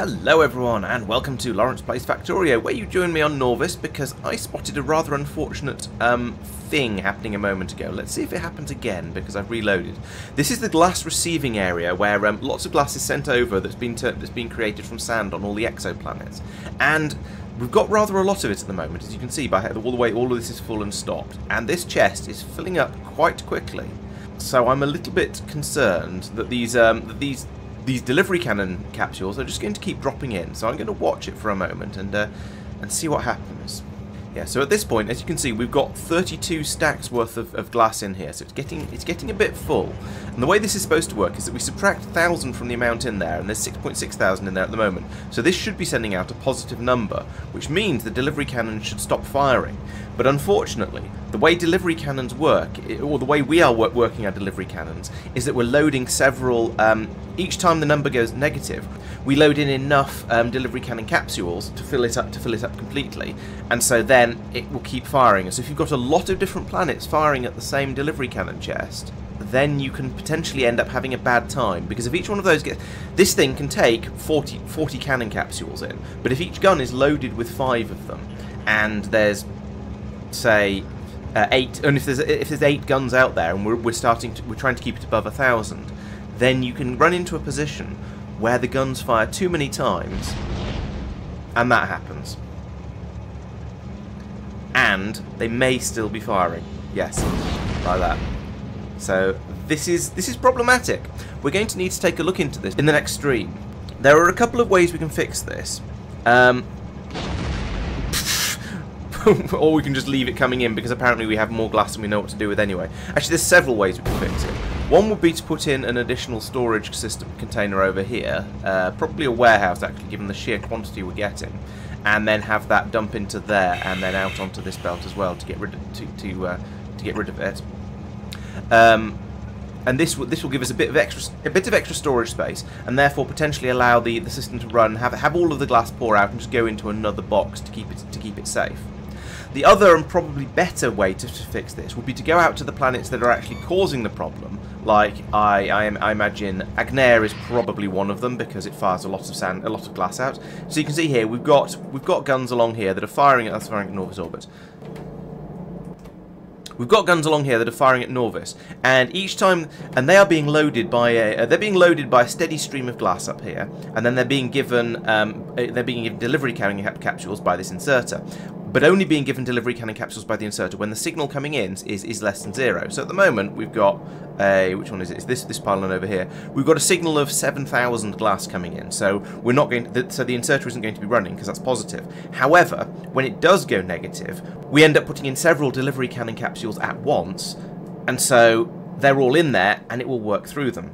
Hello everyone and welcome to Laurence Plays Factorio where you join me on Nauvis because I spotted a rather unfortunate um, thing happening a moment ago. Let's see if it happens again because I've reloaded. This is the glass receiving area where um, lots of glass is sent over that's been, that's been created from sand on all the exoplanets and We've got rather a lot of it at the moment, as you can see by all the way all of this is full and stopped. And this chest is filling up quite quickly. So I'm a little bit concerned that these um, that these these delivery cannon capsules are just going to keep dropping in. So I'm going to watch it for a moment and uh, and see what happens. Yeah, so at this point, as you can see, we've got 32 stacks worth of, of, glass in here, so it's getting it's getting a bit full. And the way this is supposed to work is that we subtract 1,000 from the amount in there, and there's 6.6 thousand in there at the moment. So this should be sending out a positive number, which means the delivery cannon should stop firing. But unfortunately, the way delivery cannons work, or the way we are working our delivery cannons, is that we're loading several, um, each time the number goes negative, we load in enough um, delivery cannon capsules to fill it up to fill it up completely, and so then it will keep firing. So if you've got a lot of different planets firing at the same delivery cannon chest, then you can potentially end up having a bad time. Because if each one of those gets this thing can take 40, 40 cannon capsules in. But if each gun is loaded with five of them and there's say uh, eight, and if there's if there's eight guns out there, and we're, we're starting to, we're trying to keep it above a thousand, then you can run into a position where the guns fire too many times, and that happens. And they may still be firing. Yes, like that. So this is this is problematic. We're going to need to take a look into this in the next stream. There are a couple of ways we can fix this. Um, or we can just leave it coming in because apparently we have more glass than we know what to do with anyway. Actually, there's several ways we can fix it. One would be to put in an additional storage system container over here, uh, probably a warehouse actually, given the sheer quantity we're getting, and then have that dump into there and then out onto this belt as well to get rid of to to, uh, to get rid of it. Um, and this will this will give us a bit of extra a bit of extra storage space, and therefore potentially allow the the system to run, have have all of the glass pour out, and just go into another box to keep it to keep it safe. The other and probably better way to, to, fix this would be to go out to the planets that are actually causing the problem. Like I, I, I, imagine Agnair is probably one of them because it fires a lot of sand, a lot of glass out. So you can see here we've got we've got guns along here that are firing at us firing at Nauvis orbit. We've got guns along here that are firing at Nauvis, and each time, and they are being loaded by a, uh, they're being loaded by a steady stream of glass up here, and then they're being given, um, uh, they're being given delivery cannon capsules by this inserter but only being given delivery cannon capsules by the inserter when the signal coming in is, is less than zero. So at the moment we've got a, which one is it? It's this, this pylon over here. We've got a signal of 7,000 glass coming in, so we're not going to, so the inserter isn't going to be running because that's positive. However, when it does go negative, we end up putting in several delivery cannon capsules at once, and so they're all in there and it will work through them.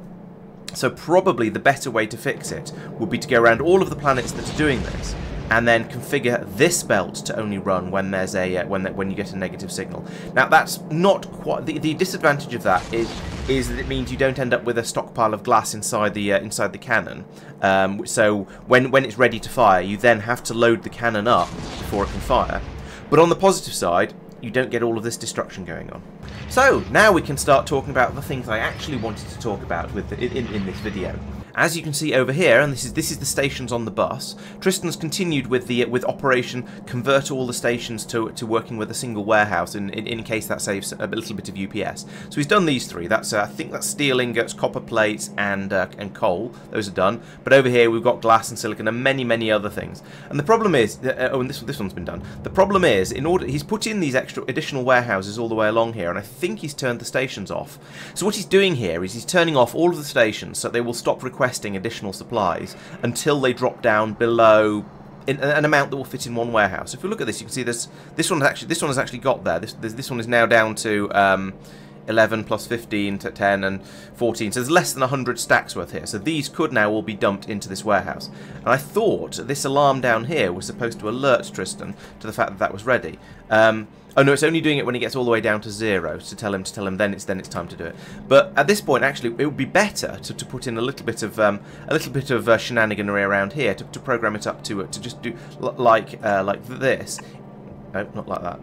So probably the better way to fix it would be to go around all of the planets that are doing this and then configure this belt to only run when there's a uh, when when you get a negative signal. Now that's not quite the, the disadvantage of that is is that it means you don't end up with a stockpile of glass inside the uh, inside the cannon. Um, so when when it's ready to fire, you then have to load the cannon up before it can fire. But on the positive side, you don't get all of this destruction going on. So now we can start talking about the things I actually wanted to talk about with the, in, in this video. As you can see over here, and this is this is the stations on the bus, Tristan's continued with the with Operation Convert all the stations to, to working with a single warehouse in, in, in case that saves a little bit of UPS. So he's done these three. That's uh, I think that's steel ingots, copper plates, and uh, and coal. Those are done. But over here we've got glass and silicon and many many other things. And the problem is, uh, oh, and this this one's been done. The problem is, in order he's put in these extra additional warehouses all the way along here, and I think he's turned the stations off. So what he's doing here is he's turning off all of the stations so they will stop requesting requesting additional supplies until they drop down below an amount that will fit in one warehouse. If you look at this, you can see this this one actually this one has actually got there. This this, this one is now down to um, 11 plus 15 to 10 and 14. So there's less than 100 stacks worth here. So these could now all be dumped into this warehouse. And I thought this alarm down here was supposed to alert Tristan to the fact that that was ready. Um, Oh no, it's only doing it when he gets all the way down to zero to tell him to tell him then it's then it's time to do it. But at this point, actually, it would be better to, to put in a little bit of um, a little bit of uh, around here to, to program it up to uh, to just do like uh, like this. No, not like that.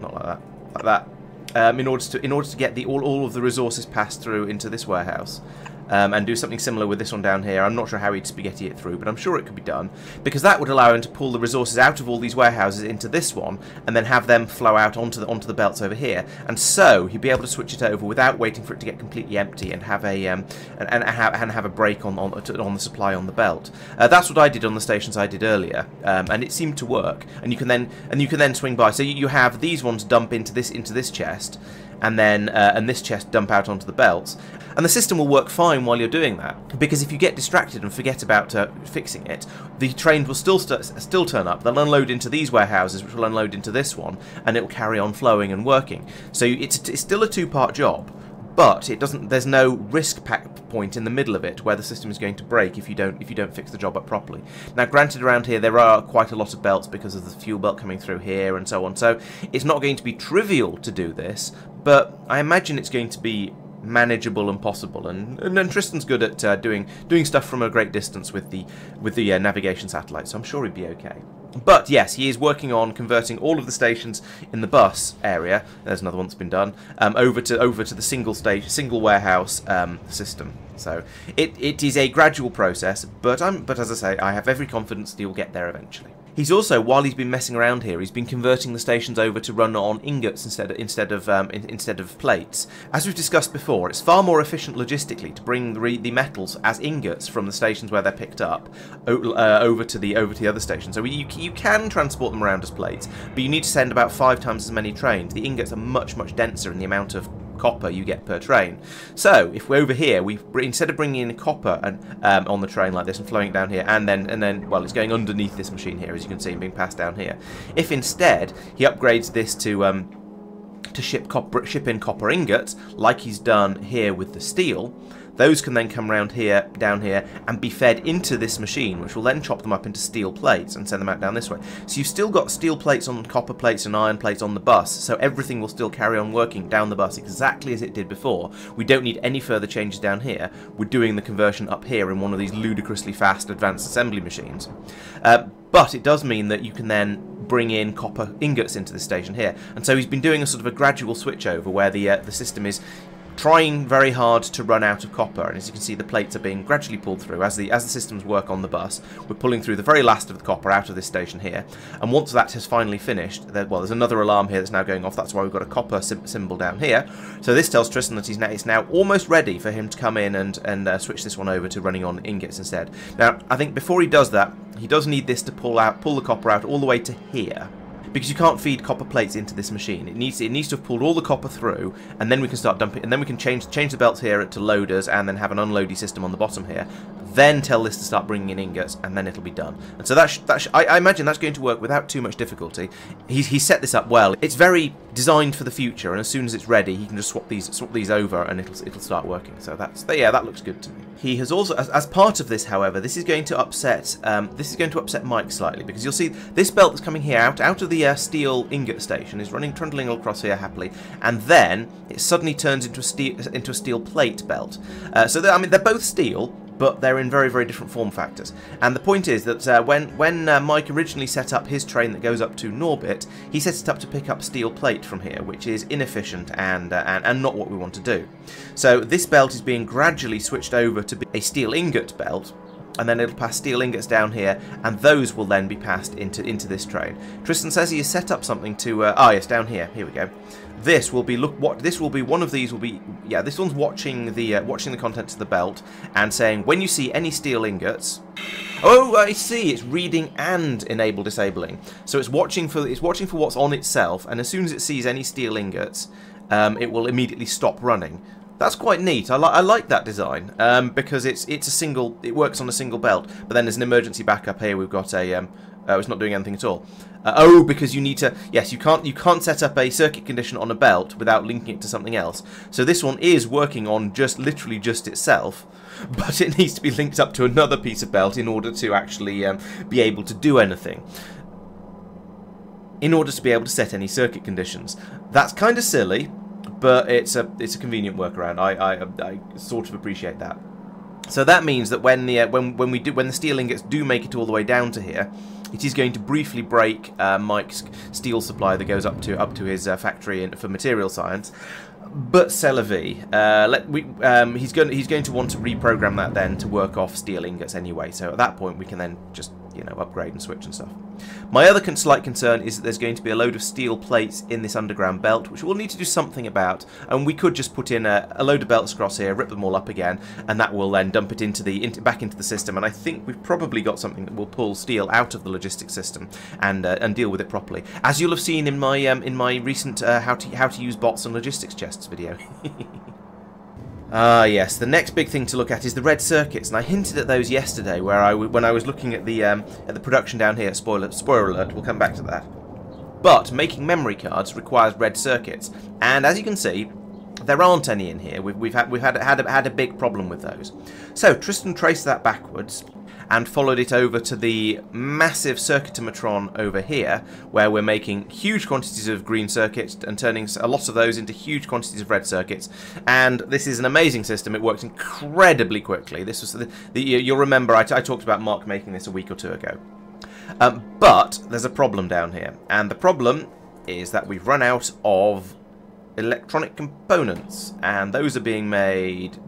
Not like that. Like that. Um, in order to in order to get the all all of the resources passed through into this warehouse. Um, and do something similar with this one down here. I'm not sure how he'd spaghetti it through, but I'm sure it could be done because that would allow him to pull the resources out of all these warehouses into this one and then have them flow out onto the onto the belts over here. And so he'd be able to switch it over without waiting for it to get completely empty and have a um, and, and, have, and have a break on on, on the supply on the belt. Uh, that's what I did on the stations I did earlier, um, and it seemed to work. And you can then and you can then swing by. So you, you have these ones dump into this into this chest and then uh, and this chest dump out onto the belts. And the system will work fine while you're doing that, because if you get distracted and forget about uh, fixing it, the train will still st still turn up. They'll unload into these warehouses, which will unload into this one, and it will carry on flowing and working. So it's, it's still a two-part job, but it doesn't. There's no risk point in the middle of it where the system is going to break if you don't if you don't fix the job up properly. Now, granted, around here there are quite a lot of belts because of the fuel belt coming through here and so on. So it's not going to be trivial to do this, but I imagine it's going to be manageable and possible. And, and, and Tristan's good at uh, doing doing stuff from a great distance with the with the uh, navigation satellite, so I'm sure he'd be okay. But yes, he is working on converting all of the stations in the bus area. There's another one that's been done um, over to over to the single stage, single warehouse um, system. So it, it is a gradual process, but I'm but as I say, I have every confidence that he will get there eventually. He's also, while he's been messing around here, he's been converting the stations over to run on ingots instead of, instead of um, in, instead of plates. As we've discussed before, it's far more efficient logistically to bring the, the metals as ingots from the stations where they're picked up uh, over to the over to the other stations. So you, you can transport them around as plates, but you need to send about five times as many trains. The ingots are much much denser in the amount of copper you get per train. So if we're over here, we instead of bringing in copper and um, on the train like this and flowing down here, and then and then well, it's going underneath this machine here, as you can see, and being passed down here. If instead he upgrades this to um, to ship copper, ship in copper ingots, like he's done here with the steel, those can then come around here, down here, and be fed into this machine, which will then chop them up into steel plates and send them out down this way. So you've still got steel plates on copper plates and iron plates on the bus, so everything will still carry on working down the bus exactly as it did before. We don't need any further changes down here. We're doing the conversion up here in one of these ludicrously fast advanced assembly machines. Uh, but it does mean that you can then bring in copper ingots into the station here. And so he's been doing a sort of a gradual switch over where the uh, the system is trying very hard to run out of copper and as you can see the plates are being gradually pulled through. As the as the systems work on the bus we're pulling through the very last of the copper out of this station here and once that has finally finished there, well there's another alarm here that's now going off that's why we've got a copper symbol down here. So this tells Tristan that he's now, it's now almost ready for him to come in and and uh, switch this one over to running on ingots instead. Now I think before he does that he does need this to pull out pull the copper out all the way to here because you can't feed copper plates into this machine. It needs it needs to have pulled all the copper through, and then we can start dumping, and then we can change change the belts here to loaders, and then have an unloady system on the bottom here. Then tell this to start bringing in ingots, and then it'll be done. And so that that I, I, imagine that's going to work without too much difficulty. He set this up well. It's very designed for the future, and as soon as it's ready, he can just swap these swap these over, and it'll it'll start working. So that's yeah, that looks good to me. He has also, as, as part of this, however, this is going to upset um, this is going to upset Mike slightly because you'll see this belt that's coming here out out of the uh, steel ingot station is running trundling across here happily, and then it suddenly turns into a steel into a steel plate belt. Uh, so I mean they're both steel, but they're in very, very different form factors. And the point is that uh, when, when uh, Mike originally set up his train that goes up to Norbit, he set it up to pick up steel plate from here, which is inefficient and, uh, and, and not what we want to do. So this belt is being gradually switched over to be a steel ingot belt, and then it'll pass steel ingots down here, and those will then be passed into into this train. Tristan says he has set up something to. Uh, ah, yes, down here. Here we go. This will be look what this will be. One of these will be yeah. This one's watching the uh, watching the contents of the belt and saying when you see any steel ingots. Oh, I see. It's reading and enable disabling. So it's watching for it's watching for what's on itself, and as soon as it sees any steel ingots, um, it will immediately stop running. That's quite neat. I, li I like that design um, because it's it's a single. It works on a single belt. But then there's an emergency backup here. We've got a. Um, uh, it's not doing anything at all. Uh, oh, because you need to. Yes, you can't. You can't set up a circuit condition on a belt without linking it to something else. So this one is working on just literally just itself, but it needs to be linked up to another piece of belt in order to actually um, be able to do anything in order to be able to set any circuit conditions. That's kind of silly, but it's a it's a convenient workaround. I I, I sort of appreciate that. So that means that when the uh, when when we do when the steel ingots do make it all the way down to here, it is going to briefly break uh, Mike's steel supply that goes up to up to his uh, factory for material science. but la. Uh, um, he's going he's going to want to reprogram that then to work off steel ingots anyway. So at that point we can then just you know upgrade and switch and stuff. My other con slight concern is that there's going to be a load of steel plates in this underground belt, which we'll need to do something about. And we could just put in a, a load of belts across here, rip them all up again, and that will then dump it into the back into the system. And I think we've probably got something that will pull steel out of the logistics system and uh, and deal with it properly, as you'll have seen in my um, in my recent uh, how to how to use bots and logistics chests video. Ah, yes. The next big thing to look at is the red circuits, and I hinted at those yesterday, where I when I was looking at the um, at the production down here. Spoiler, spoiler alert. We'll come back to that. But making memory cards requires red circuits, and as you can see, there aren't any in here. We've, we've had we've had had a, had a big problem with those. So Tristan traced that backwards and followed it over to the massive circuitometron over here, where we're making huge quantities of green circuits and turning a lot of those into huge quantities of red circuits. And this is an amazing system. It works incredibly quickly. This was the, the you'll remember I, I talked about Marc making this a week or two ago. Um, but there's a problem down here, and the problem is that we've run out of electronic components, and those are being made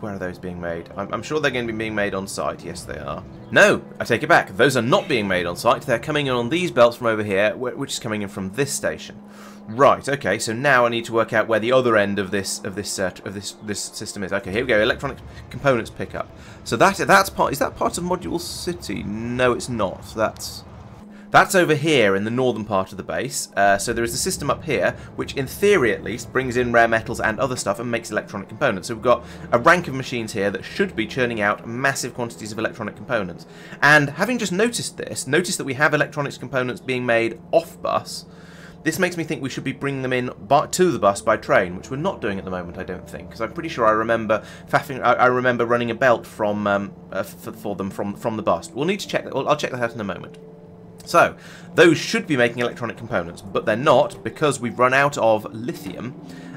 where are those being made? I'm, I'm, sure they're going to be being made on site. Yes, they are. No, I take it back. Those are not being made on site. They're coming in on these belts from over here, which is coming in from this station. Right. Okay. So now I need to work out where the other end of this of this uh, of this this system is. Okay. Here we go. Electronic components pickup. So that that's part. Is that part of Module City? No, it's not. That's that's over here in the northern part of the base, uh, so there is a system up here, which in theory at least, brings in rare metals and other stuff and makes electronic components. So we've got a rank of machines here that should be churning out massive quantities of electronic components. And having just noticed this, notice that we have electronics components being made off-bus, this makes me think we should be bringing them in to the bus by train, which we're not doing at the moment, I don't think, because I'm pretty sure I remember faffing, I, I remember running a belt from um, uh, for, for, them from from the bus. We'll need to check that. Well, I'll check that out in a moment. So, those should be making electronic components, but they're not because we've run out of lithium.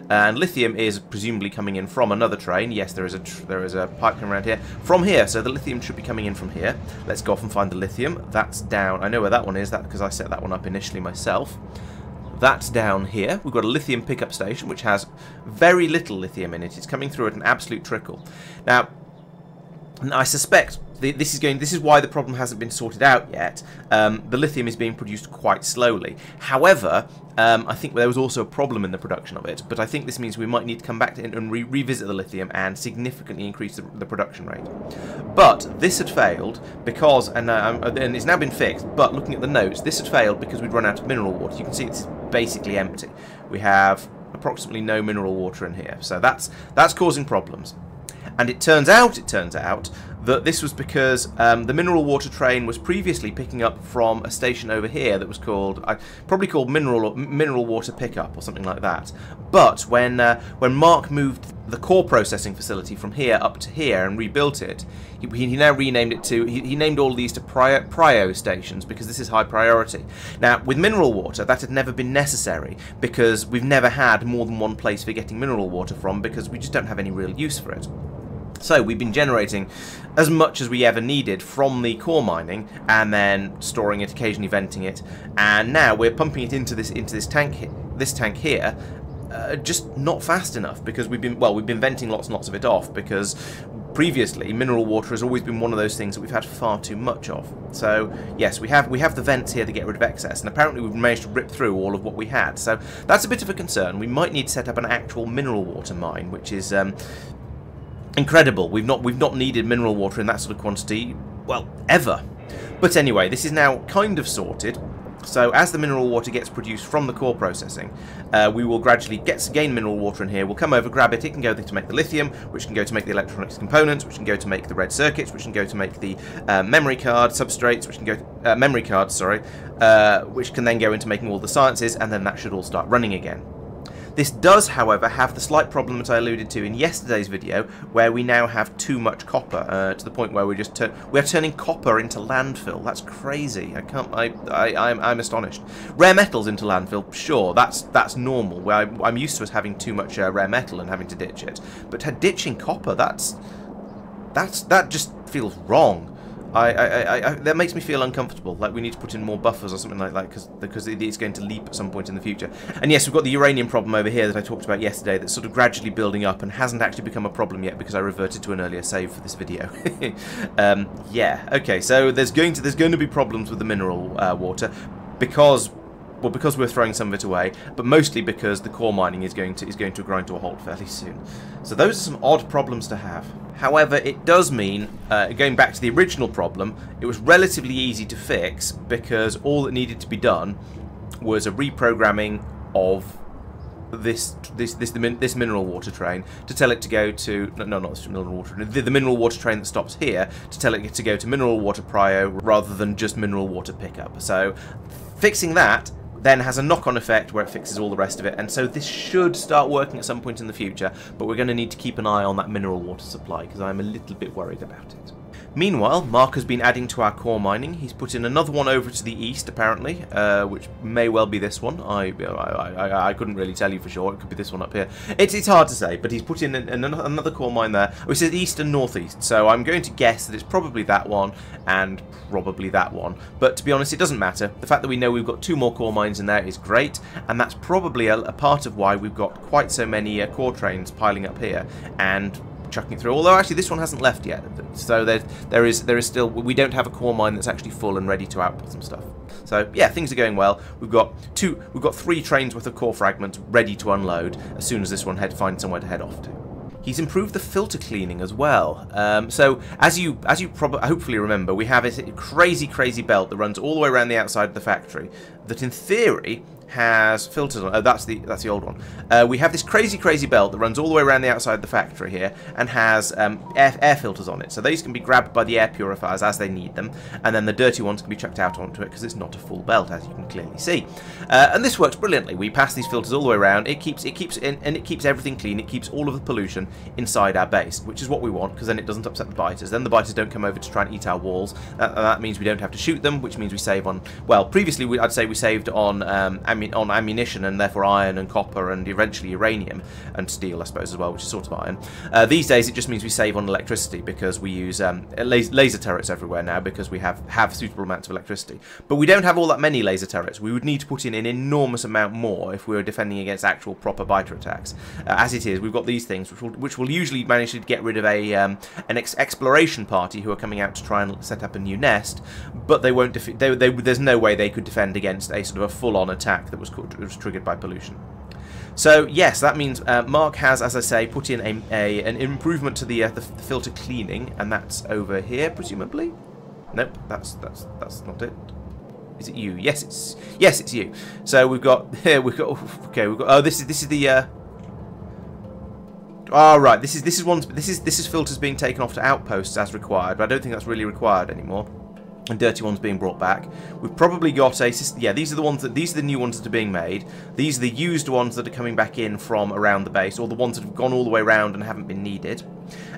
And lithium is presumably coming in from another train. Yes, there is a there is a pipeline around here. From here, so the lithium should be coming in from here. Let's go off and find the lithium. That's down. I know where that one is, that because I set that one up initially myself. That's down here. We've got a lithium pickup station, which has very little lithium in it. It's coming through at an absolute trickle. Now, I suspect this is going. This is why the problem hasn't been sorted out yet. Um, the lithium is being produced quite slowly. However, um, I think there was also a problem in the production of it. But I think this means we might need to come back to and re revisit the lithium and significantly increase the, the, production rate. But this had failed because, and, uh, um, and it's now been fixed. But looking at the notes, this had failed because we'd run out of mineral water. You can see it's basically empty. We have approximately no mineral water in here, so that's that's causing problems. And it turns out, it turns out, that this was because um, the mineral water train was previously picking up from a station over here that was called, uh, probably called mineral mineral water pickup or something like that. But when uh, when Marc moved the core processing facility from here up to here and rebuilt it, he, he now renamed it to, he, he named all these to prio, prio stations because this is high priority. Now, with mineral water, that had never been necessary because we've never had more than one place for getting mineral water from because we just don't have any real use for it. So we've been generating as much as we ever needed from the core mining and then storing it, occasionally venting it, and now we're pumping it into this into this tank this tank here uh, just not fast enough because we've been well we've been venting lots and lots of it off because previously mineral water has always been one of those things that we've had far too much of. So yes we have we have the vents here to get rid of excess and apparently we've managed to rip through all of what we had. So that's a bit of a concern. We might need to set up an actual mineral water mine which is um, incredible. We've not we've not needed mineral water in that sort of quantity, well, ever. But anyway, this is now kind of sorted. So as the mineral water gets produced from the core processing, uh, we will gradually get gain mineral water in here. We'll come over, grab it. It can go to make the lithium, which can go to make the electronics components, which can go to make the red circuits, which can go to make the uh, memory card substrates, which can go uh, memory cards, sorry, uh, which can then go into making all the sciences, and then that should all start running again. This does, however, have the slight problem that I alluded to in yesterday's video, where we now have too much copper, uh, to the point where we're just we're turning copper into landfill. That's crazy. I can't. I, I I'm, I'm astonished. Rare metals into landfill, sure, that's that's normal. I, I'm used to us having too much uh, rare metal and having to ditch it, but ditching copper, that's that's that just feels wrong. I, I, I, that makes me feel uncomfortable. Like we need to put in more buffers or something like that because because it is going to leap at some point in the future. And yes, we've got the uranium problem over here that I talked about yesterday. That's sort of gradually building up and hasn't actually become a problem yet because I reverted to an earlier save for this video. um, yeah. Okay. So there's going to there's going to be problems with the mineral uh, water because well, because we're throwing some of it away, but mostly because the core mining is going to is going to grind to a halt fairly soon. So those are some odd problems to have. However, it does mean, uh, going back to the original problem, it was relatively easy to fix because all that needed to be done was a reprogramming of this this this this mineral water train to tell it to go to no, no not this mineral water the, the mineral water train that stops here to tell it to go to mineral water prio rather than just mineral water pickup. So fixing that then has a knock-on effect where it fixes all the rest of it, and so this should start working at some point in the future, but we're going to need to keep an eye on that mineral water supply, because I'm a little bit worried about it. Meanwhile, Marc has been adding to our core mining. He's put in another one over to the east, apparently, uh, which may well be this one. I, I, I, I, couldn't really tell you for sure. It could be this one up here. It's, it's hard to say, but he's put in an, an, another core mine there. It says east and northeast, so I'm going to guess that it's probably that one and probably that one. But to be honest, it doesn't matter. The fact that we know we've got two more core mines in there is great, and that's probably a, a part of why we've got quite so many uh, core trains piling up here. And chucking through. Although actually this one hasn't left yet, so there there is there is still we don't have a core mine that's actually full and ready to output some stuff. So yeah, things are going well. We've got two, we've got three trains worth of core fragments ready to unload as soon as this one head finds somewhere to head off to. He's improved the filter cleaning as well. Um, so as you as you probably hopefully remember, we have a crazy crazy belt that runs all the way around the outside of the factory. That in theory has filters on. Oh, that's the that's the old one. Uh, we have this crazy, crazy belt that runs all the way around the outside of the factory here and has um, air, air, filters on it. So these can be grabbed by the air purifiers as they need them, and then the dirty ones can be chucked out onto it because it's not a full belt, as you can clearly see. Uh, and this works brilliantly. We pass these filters all the way around. It keeps it keeps in, and it keeps everything clean. It keeps all of the pollution inside our base, which is what we want because then it doesn't upset the biters. Then the biters don't come over to try and eat our walls. That, that means we don't have to shoot them, which means we save on. Well, previously we, I'd say we saved on um, on ammunition and therefore iron and copper and eventually uranium and steel, I suppose, as well, which is sort of iron. Uh, these days, it just means we save on electricity because we use um, laser turrets everywhere now because we have, have suitable amounts of electricity. But we don't have all that many laser turrets. We would need to put in an enormous amount more if we were defending against actual proper biter attacks. Uh, as it is, we've got these things which will, which will usually manage to get rid of a um, an ex exploration party who are coming out to try and set up a new nest, but they won't. They, they, there's no way they could defend against a sort of a full-on attack that was was triggered by pollution. So yes, that means uh, Marc has, as I say, put in a, a an improvement to the, uh, the, the filter cleaning, and that's over here, presumably. Nope, that's that's that's not it. Is it you? Yes, it's yes, it's you. So we've got here. We've got okay. We've got oh, this is this is the. Uh, Oh, right. This is this is one. This is this is filters being taken off to outposts as required, but I don't think that's really required anymore and dirty ones being brought back. We've probably got a yeah. These are the ones that these are the new ones that are being made. These are the used ones that are coming back in from around the base, or the ones that have gone all the way around and haven't been needed.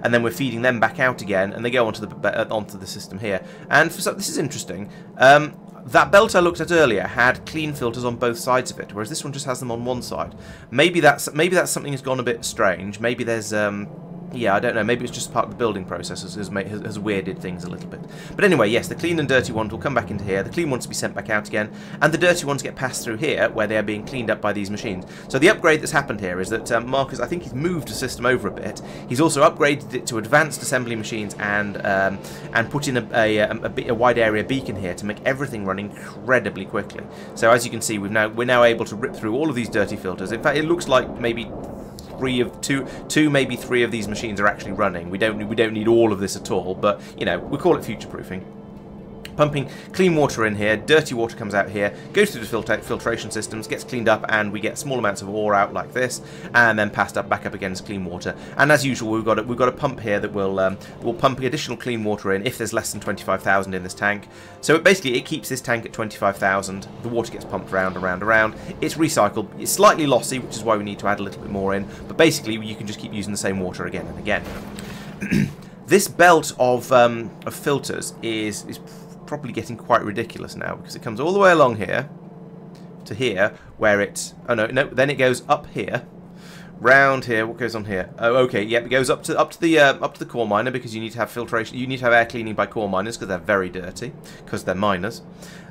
And then we're feeding them back out again, and they go onto the uh, onto the system here. And for this is interesting. Um, that belt I looked at earlier had clean filters on both sides of it, whereas this one just has them on one side. Maybe that's maybe that's something has gone a bit strange. Maybe there's um, yeah, I don't know. Maybe it's just part of the building process has, has, has, weirded things a little bit. But anyway, yes, the clean and dirty ones will come back into here. The clean ones will be sent back out again. And the dirty ones get passed through here, where they are being cleaned up by these machines. So the upgrade that's happened here is that um, Marcus, I think he's moved the system over a bit. He's also upgraded it to advanced assembly machines and um, and put in a, a, a, a, wide area beacon here to make everything run incredibly quickly. So as you can see, we've now we're now able to rip through all of these dirty filters. In fact, it looks like maybe three of two, two maybe three of these machines are actually running. We don't we don't need all of this at all, but you know we call it future proofing pumping clean water in here, dirty water comes out here, goes through the filter filtration systems, gets cleaned up, and we get small amounts of ore out like this, and then passed up back up again as clean water. And as usual, we've got a, we've got a pump here that will um, will pump additional clean water in if there's less than 25,000 in this tank. So it basically it keeps this tank at 25,000. The water gets pumped around, around, around. It's recycled. It's slightly lossy, which is why we need to add a little bit more in. But basically, you can just keep using the same water again and again. this belt of, um, of filters is, is probably getting quite ridiculous now because it comes all the way along here to here where it's... oh no no then it goes up here round here. What goes on here? Oh, okay. Yep, it goes up to up to the uh, up to the core miner because you need to have filtration. You need to have air cleaning by core miners because they're very dirty because they're miners.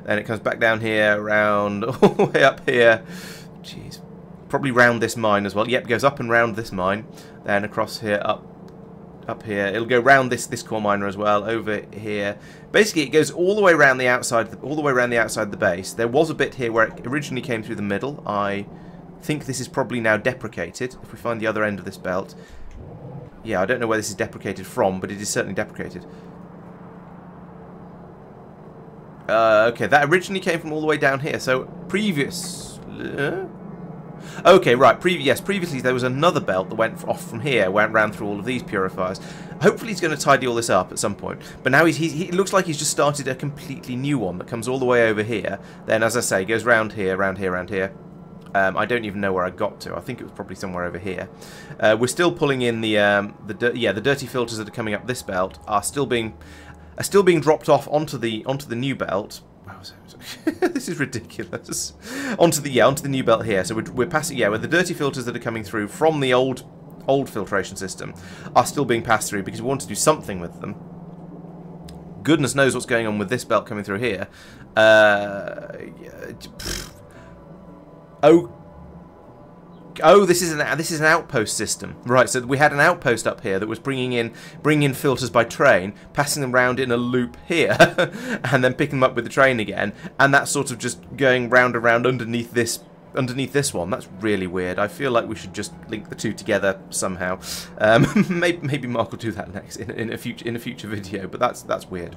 Then it comes back down here, round all the way up here. Jeez, probably round this mine as well. Yep, goes up and round this mine. Then across here, up up here. It'll go round this this core miner as well, over here. Basically, it goes all the way around the outside, all the way around the outside of the base. There was a bit here where it originally came through the middle. I think this is probably now deprecated. If we find the other end of this belt, yeah, I don't know where this is deprecated from, but it is certainly deprecated. Uh, okay, that originally came from all the way down here. So previous. Uh, Okay, right. Yes, previously there was another belt that went off from here, went round through all of these purifiers. Hopefully he's going to tidy all this up at some point. But now he's, he's, he looks like he's just started a completely new one that comes all the way over here. Then, as I say, goes round here, round here, round here. Um, I don't even know where I got to. I think it was probably somewhere over here. Uh, we're still pulling in the um, the yeah the dirty filters that are coming up this belt are still being are still being dropped off onto the onto the new belt. this is ridiculous. onto the yeah, onto the new belt here. So we're, we're passing yeah, with the dirty filters that are coming through from the old old filtration system are still being passed through because we want to do something with them. Goodness knows what's going on with this belt coming through here. Uh, oh oh, this is an this is an outpost system, right? So we had an outpost up here that was bringing in bringing in filters by train, passing them around in a loop here, and then picking them up with the train again, and that's sort of just going round and round underneath this underneath this one. That's really weird. I feel like we should just link the two together somehow. Um, maybe, maybe Marc will do that next in, in a future in a future video, but that's that's weird.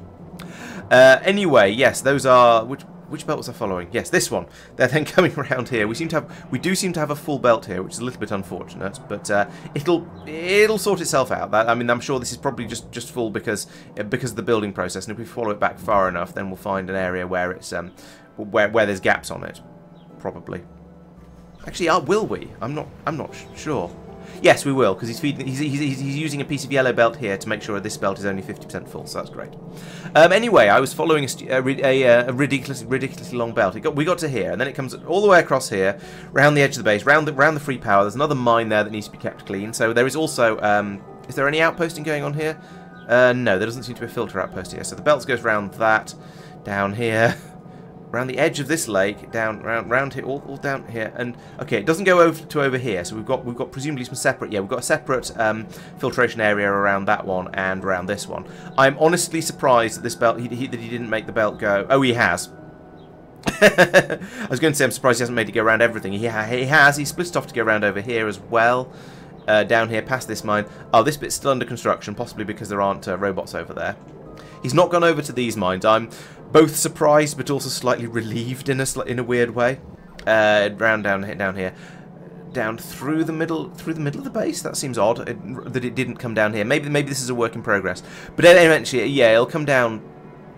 Uh, anyway, yes, those are which which belt was I following? Yes, this one. They're then coming around here. We seem to have, we do seem to have a full belt here, which is a little bit unfortunate, but uh, it'll it'll sort itself out. That, I mean, I'm sure this is probably just just full because because of the building process, and if we follow it back far enough, then we'll find an area where it's um where where there's gaps on it, probably. Actually, uh, will we? I'm not. I'm not sure. Yes, we will, because he's, he's, he's, he's, using a piece of yellow belt here to make sure this belt is only 50% full, so that's great. Um, anyway, I was following a, a, a, ridiculous, ridiculously long belt. Got, we got to here, and then it comes all the way across here, round the edge of the base, round the, round the free power. There's another mine there that needs to be kept clean. So there is also... Um, is there any outposting going on here? Uh, no, there doesn't seem to be a filter outpost here. So the belt goes round that, down here, around the edge of this lake, down round round here, all, all down here, and okay, it doesn't go over to over here. So we've got we've got presumably some separate. Yeah, we've got a separate um, filtration area around that one and around this one. I'm honestly surprised that this belt he, he, that he didn't make the belt go. Oh, he has. I was going to say I'm surprised he hasn't made it go around everything. He, ha he has. He split it off to go around over here as well. Uh, down here past this mine. Oh, this bit's still under construction, possibly because there aren't uh, robots over there. He's not gone over to these mines. I'm both surprised but also slightly relieved in a in a weird way. Uh, round down down here, down through the middle through the middle of the base. That seems odd it, that it didn't come down here. Maybe maybe this is a work in progress. But eventually, yeah, it'll come down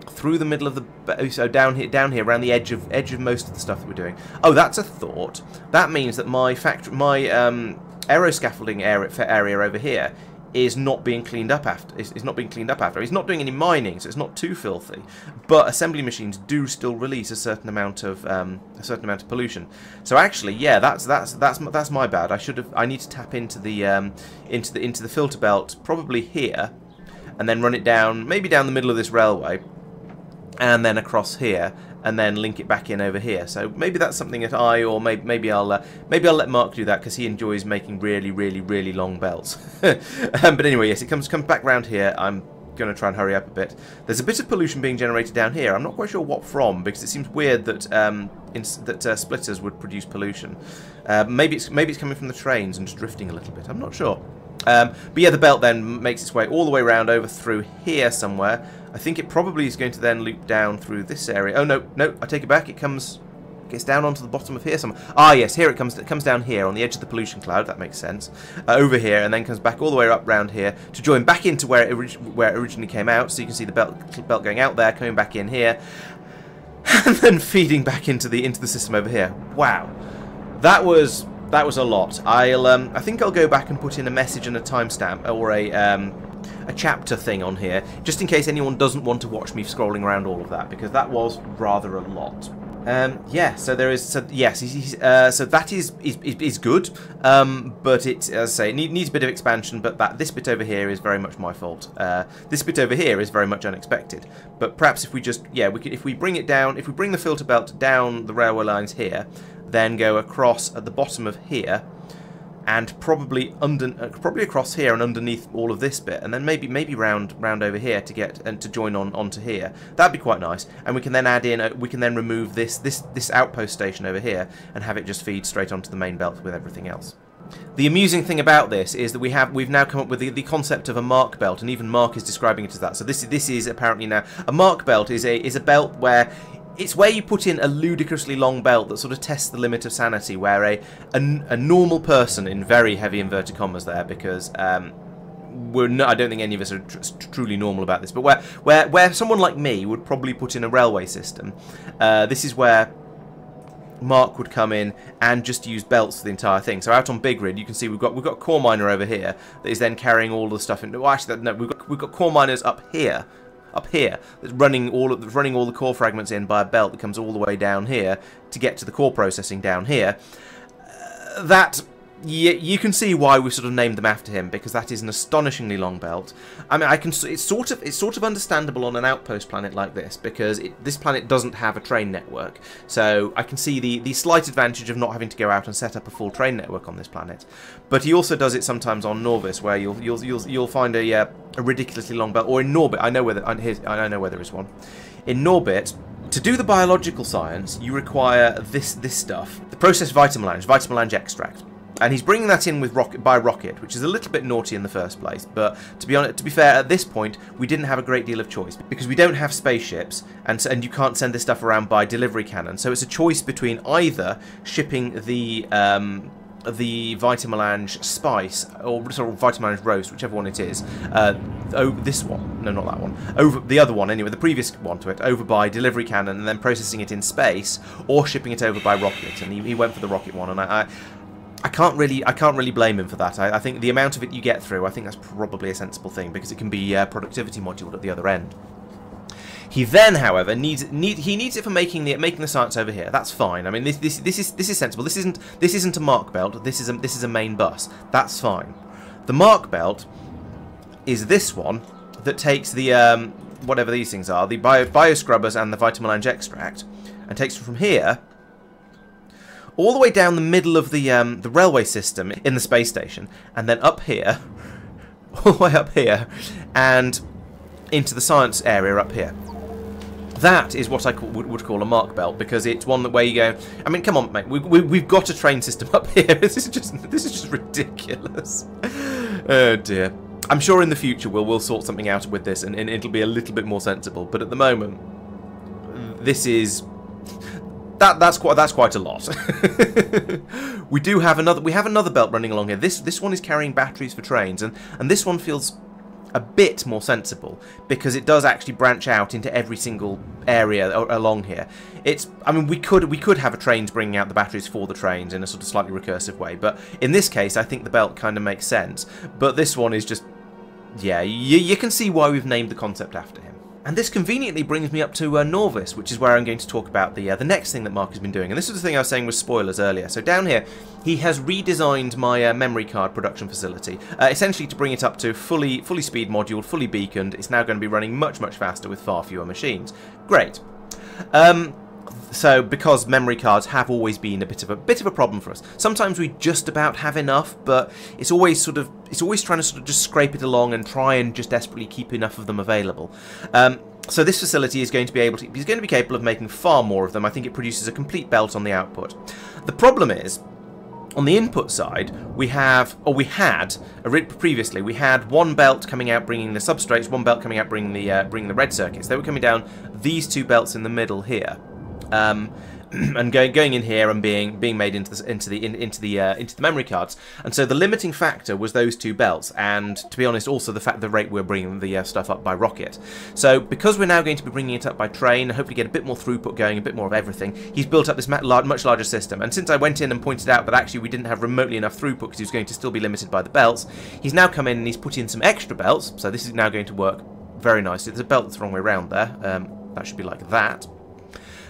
through the middle of the so down here down here around the edge of edge of most of the stuff that we're doing. Oh, that's a thought. That means that my factory my um, aeroscaffolding area, area over here is not being cleaned up after. Is, is not being cleaned up after. He's not doing any mining, so it's not too filthy. But assembly machines do still release a certain amount of um, a certain amount of pollution. So actually, yeah, that's that's that's that's my bad. I should have. I need to tap into the um, into the into the filter belt probably here, and then run it down, maybe down the middle of this railway, and then across here, and then link it back in over here. So maybe that's something that I, or maybe, maybe I'll uh, maybe I'll let Marc do that because he enjoys making really, really, really long belts. um, but anyway, yes, it comes comes back round here. I'm going to try and hurry up a bit. There's a bit of pollution being generated down here. I'm not quite sure what from because it seems weird that um, that uh, splitters would produce pollution. Uh, maybe it's maybe it's coming from the trains and just drifting a little bit. I'm not sure. Um, but yeah, the belt then makes its way all the way around over through here somewhere. I think it probably is going to then loop down through this area. Oh, no, no, I take it back. It comes, gets down onto the bottom of here somewhere. Ah, yes, here it comes. It comes down here on the edge of the pollution cloud. That makes sense. Uh, over here, and then comes back all the way up round here to join back into where it, where it originally came out. So you can see the belt, belt going out there, coming back in here, and then feeding back into the into the system over here. Wow, that was that was a lot. I'll um, I think I'll go back and put in a message and a timestamp or a um, a chapter thing on here, just in case anyone doesn't want to watch me scrolling around all of that, because that was rather a lot. Um, yeah, so there is. So yes, he's, he's, uh, so that is is, is good, um, but it, as I say, it need, needs a bit of expansion. But that this bit over here is very much my fault. Uh, this bit over here is very much unexpected. But perhaps if we just yeah, we could if we bring it down, if we bring the filter belt down the railway lines here, then go across at the bottom of here, and probably under uh, probably across here and underneath all of this bit and then maybe maybe round round over here to get and to join on onto here. That'd be quite nice. And we can then add in a, we can then remove this this this outpost station over here and have it just feed straight onto the main belt with everything else. The amusing thing about this is that we have we've now come up with the, the concept of a mark belt, and even Marc is describing it as that. So this this is apparently now a mark belt is a is a belt where it's where you put in a ludicrously long belt that sort of tests the limit of sanity, where a, a, a normal person, in very heavy inverted commas there, because um, we're not, I don't think any of us are tr truly normal about this, but where, where, where someone like me would probably put in a railway system, uh, this is where Marc would come in and just use belts for the entire thing. So out on Big Rid, you can see we've got we've got core miner over here that is then carrying all the stuff in. Well, actually, no, we've got we've got core miners up here up here that's running all of, running all the core fragments in by a belt that comes all the way down here to get to the core processing down here. Uh, that you, you can see why we've sort of named them after him because that is an astonishingly long belt. I mean, I can it's sort of it's sort of understandable on an outpost planet like this because it, this planet doesn't have a train network, so I can see the the slight advantage of not having to go out and set up a full train network on this planet. But he also does it sometimes on Nauvis, where you'll you'll you'll you'll find a uh, a ridiculously long belt, or in Norbit. I know where the, I know where there is one. In Norbit, to do the biological science, you require this this stuff, the processed vitamelange, vitamelange extract. And he's bringing that in with rocket by rocket, which is a little bit naughty in the first place. But to be honest, to be fair, at this point we didn't have a great deal of choice because we don't have spaceships, and and you can't send this stuff around by delivery cannon. So it's a choice between either shipping the um, the Vitamelange Spice, or sort of Vitamelange Roast, whichever one it is. Uh, oh, this one. No, not that one. Over the other one, anyway, the previous one to it, over by delivery cannon and then processing it in space, or shipping it over by rocket. And he, he went for the rocket one, and I, I I can't really, I can't really blame him for that. I, I, think the amount of it you get through, I think that's probably a sensible thing because it can be uh, productivity module at the other end. He then, however, needs need, he needs it for making the making the science over here. That's fine. I mean, this this this is this is sensible. This isn't this isn't a mark belt. This is a this is a main bus. That's fine. The mark belt is this one that takes the um, whatever these things are, the bio, bio scrubbers and the vitamelange extract, and takes it from here all the way down the middle of the um, the railway system in the space station, and then up here, all the way up here, and into the science area up here. That is what I would, call a mark belt because it's one that where you go. I mean, come on, mate. We, we, we've got a train system up here. this is just this is just ridiculous. oh dear. I'm sure in the future we'll we'll sort something out with this and, and it'll be a little bit more sensible. But at the moment, this is that that's quite that's quite a lot. we do have another we have another belt running along here. This this one is carrying batteries for trains, and and this one feels a bit more sensible because it does actually branch out into every single area along here. It's I mean we could we could have a trains bringing out the batteries for the trains in a sort of slightly recursive way, but in this case I think the belt kind of makes sense. But this one is just yeah, you, you can see why we've named the concept after him. And this conveniently brings me up to uh, Nauvis, which is where I'm going to talk about the uh, the next thing that Marc has been doing. And this is the thing I was saying with spoilers earlier. So down here, he has redesigned my uh, memory card production facility, uh, essentially to bring it up to fully fully speed module, fully beaconed. It's now going to be running much, much faster with far fewer machines. Great. Um, so because memory cards have always been a bit of a bit of a problem for us. Sometimes we just about have enough, but it's always sort of it's always trying to sort of just scrape it along and try and just desperately keep enough of them available. Um, so this facility is going to be able to is going to be capable of making far more of them. I think it produces a complete belt on the output. The problem is on the input side, we have, or we had, previously, we had one belt coming out bringing the substrates, one belt coming out bringing the uh, bringing the red circuits. They were coming down these two belts in the middle here. Um, and going going in here and being being made into the into the in, into the uh, into the memory cards. And so the limiting factor was those two belts, and to be honest, also the fact the rate we're bringing the uh, stuff up by rocket. So because we're now going to be bringing it up by train, hopefully get a bit more throughput going, a bit more of everything. He's built up this much larger system, and since I went in and pointed out that actually we didn't have remotely enough throughput because he was going to still be limited by the belts, he's now come in and he's put in some extra belts. So this is now going to work very nicely. There's a belt that's the wrong way around there. Um, that should be like that.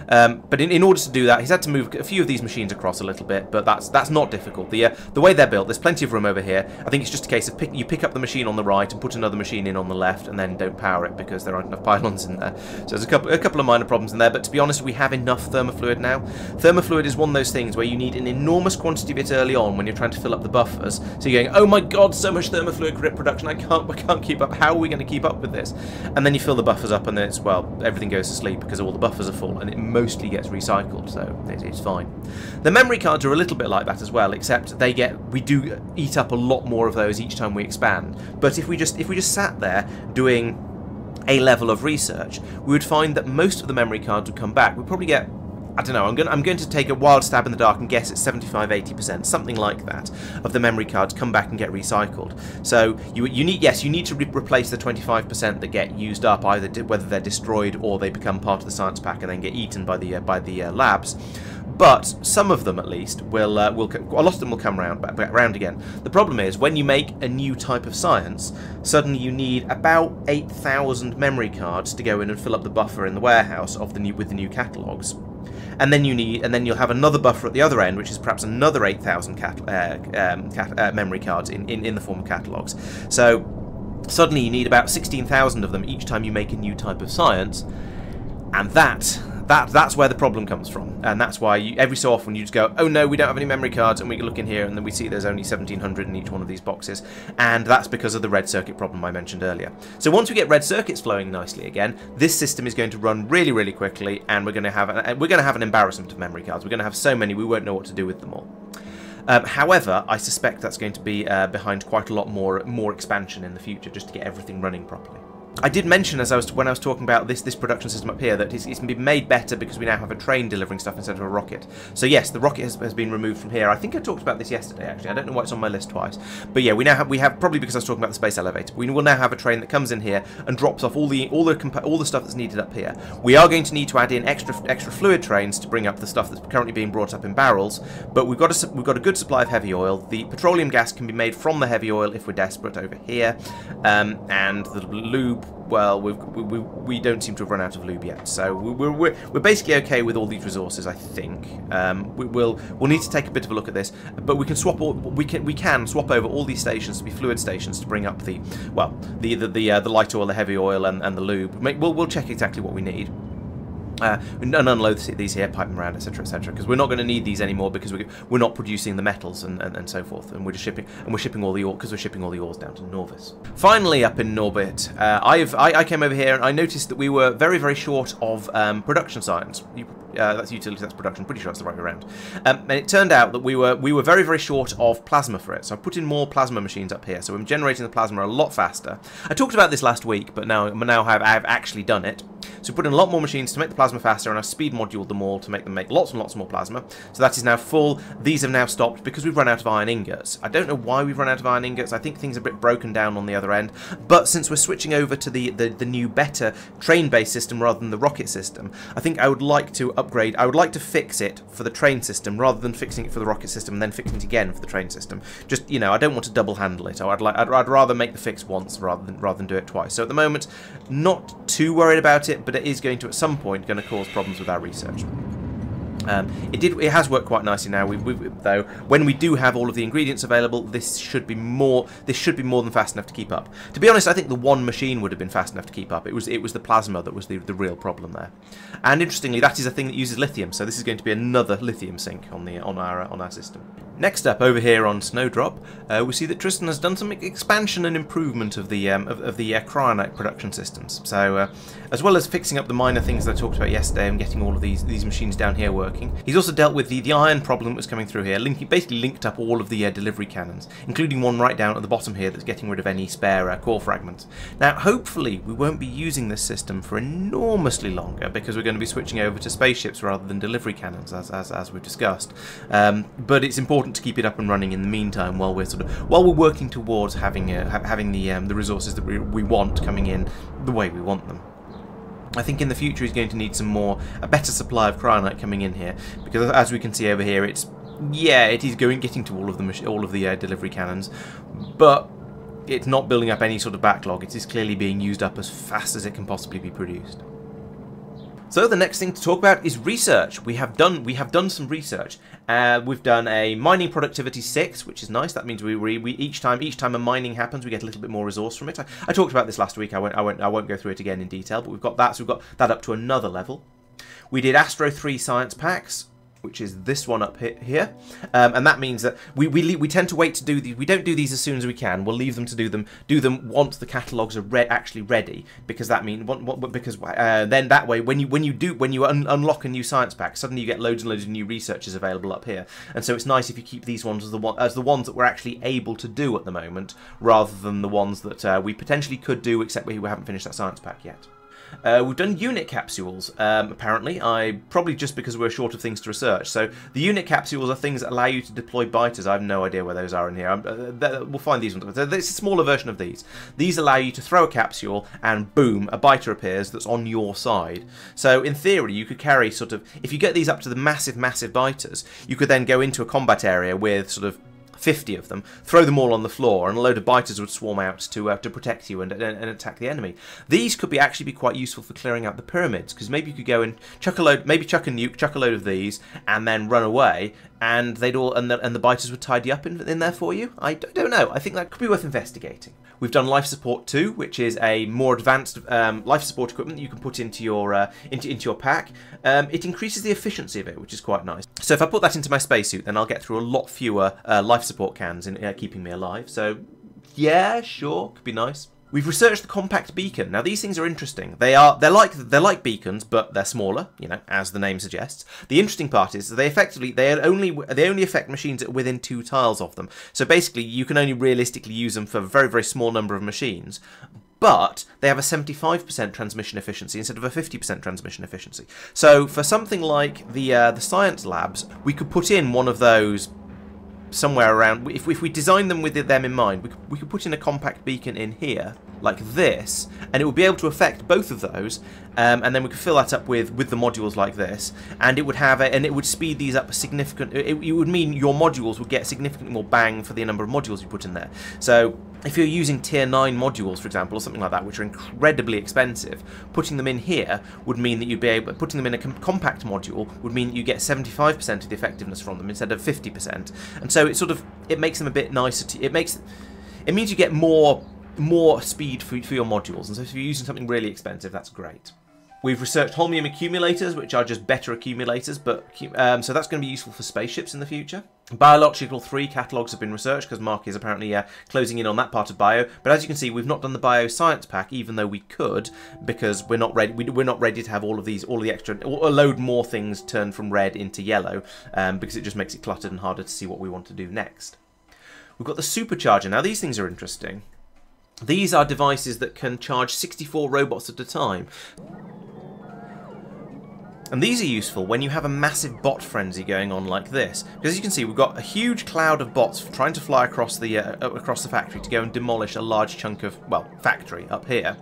Um, but in, in order to do that, he's had to move a few of these machines across a little bit, but that's that's not difficult. The uh, the way they're built, there's plenty of room over here. I think it's just a case of pick, you pick up the machine on the right and put another machine in on the left, and then don't power it because there aren't enough pylons in there. So there's a couple a couple of minor problems in there, but to be honest, we have enough thermofluid now. Thermofluid is one of those things where you need an enormous quantity of it early on when you're trying to fill up the buffers. So you're going, oh my god, so much thermofluid grip production, I can't I can't keep up. How are we going to keep up with this? And then you fill the buffers up, and then it's well, everything goes to sleep because all the buffers are full, and it mostly gets recycled so it's fine. The memory cards are a little bit like that as well, except they get we do eat up a lot more of those each time we expand. But if we just if we just sat there doing a level of research, we would find that most of the memory cards would come back. We'd probably get I don't know, I'm going, I'm going to take a wild stab in the dark and guess it's 75-80%, something like that, of the memory cards come back and get recycled. So you, you need, yes, you need to re replace the 25% that get used up, either whether they're destroyed or they become part of the science pack and then get eaten by the, uh, by the uh, labs. But some of them, at least, will uh, will a lot of them will come round back, round again. The problem is when you make a new type of science, suddenly you need about 8,000 memory cards to go in and fill up the buffer in the warehouse of the new with the new catalogs and then you need, and then you'll have another buffer at the other end, which is perhaps another 8,000 uh, um, uh, memory cards in, in, in the form of catalogs. So suddenly you need about 16,000 of them each time you make a new type of science, and that that that's where the problem comes from, and that's why you, every so often you just go, oh no, we don't have any memory cards, and we look in here and then we see there's only 1700 in each one of these boxes, and that's because of the red circuit problem I mentioned earlier. So once we get red circuits flowing nicely again, this system is going to run really, really quickly, and we're going to have an, we're going to have an embarrassment of memory cards. We're going to have so many we won't know what to do with them all. Um, however, I suspect that's going to be uh, behind quite a lot more more expansion in the future, just to get everything running properly. I did mention as I was when I was talking about this this production system up here that it's, it's been made better because we now have a train delivering stuff instead of a rocket. So yes, the rocket has, has, been removed from here. I think I talked about this yesterday actually. I don't know why it's on my list twice. But yeah, we now have we have probably because I was talking about the space elevator. We will now have a train that comes in here and drops off all the all the all the stuff that's needed up here. We are going to need to add in extra extra fluid trains to bring up the stuff that's currently being brought up in barrels. But we've got a we've got a good supply of heavy oil. The petroleum gas can be made from the heavy oil if we're desperate over here, um, and the lube well, we we, we don't seem to have run out of lube yet. So we're, we're, we're basically okay with all these resources, I think. Um, we, will we'll need to take a bit of a look at this, but we can swap all, we can we can swap over all these stations to be fluid stations to bring up the well the the the, uh, the light oil, the heavy oil, and, and the lube. We'll we'll check exactly what we need. Uh, and unload these here, pipe them around, etc., etc. Because we're not going to need these anymore because we, we're not producing the metals and, and, and so forth, and we're just shipping and we're shipping all the ore because we're shipping all the ores down to Nauvis. Finally, up in Norbit, uh, I've I, I, came over here and I noticed that we were very very short of um, production science. You, uh, that's utility, that's production. Pretty sure that's the right way around. Um, and it turned out that we were we were very very short of plasma for it. So I put in more plasma machines up here. So I'm generating the plasma a lot faster. I talked about this last week, but now now have I've actually done it. So put in a lot more machines to make the plasma faster, and I've speed moduled them all to make them make lots and lots more plasma. So that is now full. These have now stopped because we've run out of iron ingots. I don't know why we've run out of iron ingots. I think things are a bit broken down on the other end. But since we're switching over to the, the, the new, better train-based system rather than the rocket system, I think I would like to upgrade. I would like to fix it for the train system rather than fixing it for the rocket system and then fixing it again for the train system. Just, you know, I don't want to double handle it. I'd, like, I'd, I'd rather make the fix once rather than, rather than do it twice. So at the moment, not too worried about it, but it is going to, at some point, going to cause problems with our research. Um, it did. It has worked quite nicely now. We, we, though, when we do have all of the ingredients available, this should be more. This should be more than fast enough to keep up. To be honest, I think the one machine would have been fast enough to keep up. It was it was the plasma that was the the real problem there. And interestingly, that is a thing that uses lithium. So this is going to be another lithium sink on the on our on our system. Next up, over here on Snowdrop, uh, we see that Tristan has done some expansion and improvement of the um, of, of, the uh, cryonite production systems. So, uh, as well as fixing up the minor things that I talked about yesterday and getting all of these these machines down here working, he's also dealt with the, the iron problem that was coming through here, linking, basically linked up all of the uh, delivery cannons, including one right down at the bottom here that's getting rid of any spare uh, core fragments. Now, hopefully, we won't be using this system for enormously longer because we're going to be switching over to spaceships rather than delivery cannons, as as, as we've discussed. Um, but it's important important to keep it up and running in the meantime while we're sort of while we're working towards having uh, ha having the um, the resources that we, we want coming in the way we want them. I think in the future he's going to need some more, a better supply of cryonite coming in here, because as we can see over here, it's yeah, it is going getting to all of the all of the uh, delivery cannons, but it's not building up any sort of backlog. It is clearly being used up as fast as it can possibly be produced. So the next thing to talk about is research. We have done we have done some research. Uh, we've done a mining productivity six, which is nice. That means we, we, we, each time each time a mining happens, we get a little bit more resource from it. I, I talked about this last week. I won't I won't I won't go through it again in detail. But we've got that, so we've got that up to another level. We did Astro 3 science packs, which is this one up here. Um, and that means that we, we, we tend to wait to do these. We don't do these as soon as we can. We'll leave them to do them do them once the catalogs are re actually ready, because that means because uh, then that way when you when you do when you un unlock a new science pack, suddenly you get loads and loads of new researchers available up here. And so it's nice if you keep these ones as the one as the ones that we're actually able to do at the moment, rather than the ones that uh, we potentially could do, except we haven't finished that science pack yet. Uh, we've done unit capsules, um, apparently. I Probably just because we're short of things to research. So the unit capsules are things that allow you to deploy biters. I have no idea where those are in here. Uh, we'll find these ones. It's a smaller version of these. These allow you to throw a capsule and boom, a biter appears that's on your side. So in theory, you could carry sort of... If you get these up to the massive, massive biters, you could then go into a combat area with sort of 50 of them, throw them all on the floor, and a load of biters would swarm out to uh, to protect you and, and, and, attack the enemy. These could be actually be quite useful for clearing out the pyramids, because maybe you could go and chuck a load, maybe chuck a nuke, chuck a load of these, and then run away, and they'd all and the, and the biters would tidy up in, in there for you. I don't know. I think that could be worth investigating. We've done life support too, which is a more advanced um, life support equipment you can put into your uh, into, into your pack. Um, it increases the efficiency of it, which is quite nice. So if I put that into my spacesuit, then I'll get through a lot fewer uh, life support cans in uh, keeping me alive. So yeah, sure, could be nice. We've researched the compact beacon. Now these things are interesting. They are they're like they're like beacons, but they're smaller, you know, as the name suggests. The interesting part is they effectively they only they only affect machines within two tiles of them. So basically, you can only realistically use them for a very very small number of machines. But they have a 75% transmission efficiency instead of a 50% transmission efficiency. So for something like the uh, the science labs, we could put in one of those somewhere around. If, if we design them with them in mind, we could, we could put in a compact beacon in here, like this, and it would be able to affect both of those, um, and then we could fill that up with with the modules like this, and it would have a, and it would speed these up significant. It, it would mean your modules would get significantly more bang for the number of modules you put in there. So if you're using tier 9 modules, for example, or something like that, which are incredibly expensive, putting them in here would mean that you'd be able, putting them in a com compact module would mean you get 75% of the effectiveness from them instead of 50%. And so it sort of, it makes them a bit nicer, to, it makes, it means you get more, more speed for, for your modules. And so if you're using something really expensive, that's great. We've researched holmium accumulators, which are just better accumulators, but um, so that's going to be useful for spaceships in the future. Biological 3 catalogues have been researched because Marc is apparently uh, closing in on that part of bio. But as you can see, we've not done the bioscience pack, even though we could, because we're not ready. We, are not ready to have all of these, all of the extra, a load more things turn from red into yellow, um, because it just makes it cluttered and harder to see what we want to do next. We've got the supercharger. Now these things are interesting. These are devices that can charge 64 robots at a time. And these are useful when you have a massive bot frenzy going on like this. Because as you can see, we've got a huge cloud of bots trying to fly across the uh, across the factory to go and demolish a large chunk of, well, factory up here.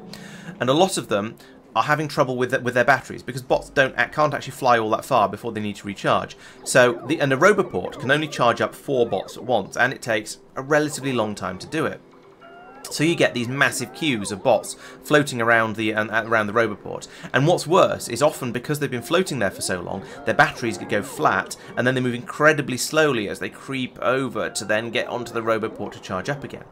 And a lot of them are having trouble with with their batteries because bots don't can't actually fly all that far before they need to recharge. So the and a roboport can only charge up four bots at once, and it takes a relatively long time to do it. So you get these massive queues of bots floating around the uh, around the roboport. And what's worse is often because they've been floating there for so long, their batteries go flat, and then they move incredibly slowly as they creep over to then get onto the roboport to charge up again.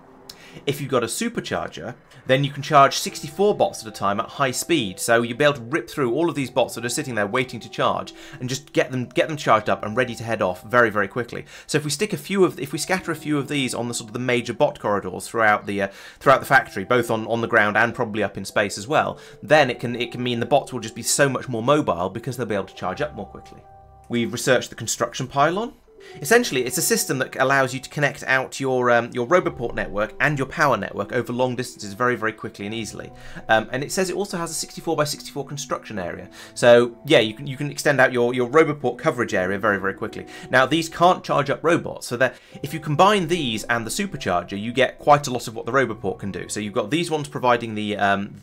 If you've got a supercharger, then you can charge 64 bots at a time at high speed. So you'll be able to rip through all of these bots that are sitting there waiting to charge and just get them get them charged up and ready to head off very very quickly. So if we stick a few of if we scatter a few of these on the sort of the major bot corridors throughout the uh, throughout the factory, both on on the ground and probably up in space as well, then it can it can mean the bots will just be so much more mobile because they'll be able to charge up more quickly. We've researched the construction pylon, Essentially, it's a system that allows you to connect out your um, your Roboport network and your power network over long distances very, very quickly and easily. Um, and it says it also has a 64 by 64 construction area. So yeah, you can you can extend out your your Roboport coverage area very, very quickly. Now these can't charge up robots, so that if you combine these and the supercharger, you get quite a lot of what the Roboport can do. So you've got these ones providing the um,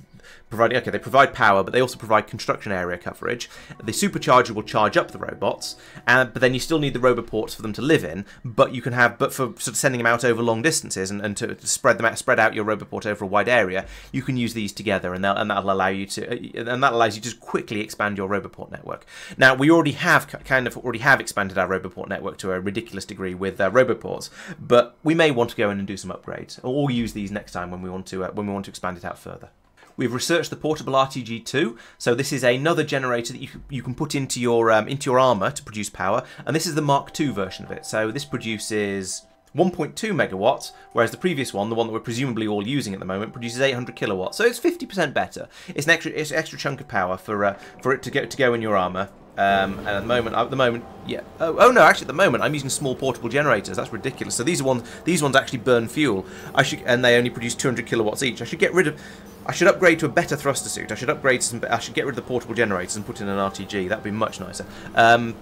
providing okay, they provide power, but they also provide construction area coverage. The supercharger will charge up the robots, and but then you still need the roboports for them to live in. But you can have, but for sort of sending them out over long distances and, and to, to spread them out, spread out your roboport over a wide area, you can use these together, and, and that'll allow you to, uh, and that allows you to quickly expand your roboport network. Now we already have kind of already have expanded our roboport network to a ridiculous degree with uh, roboports, but we may want to go in and do some upgrades, or use these next time when we want to uh, when we want to expand it out further. We've researched the portable RTG2, so this is another generator that you, you can put into your um, into your armor to produce power, and this is the Mark II version of it. So this produces 1.2 megawatts, whereas the previous one, the one that we're presumably all using at the moment, produces 800 kilowatts. So it's 50% better. It's an extra, it's an extra chunk of power for uh, for it to go to go in your armor. Um, and at the moment, at the moment, yeah. Oh, oh, no, actually, at the moment, I'm using small portable generators. That's ridiculous. So these ones, these ones actually burn fuel. I should, and they only produce 200 kilowatts each. I should get rid of. I should upgrade to a better thruster suit. I should upgrade some. I should get rid of the portable generators and put in an RTG. That'd be much nicer. Um,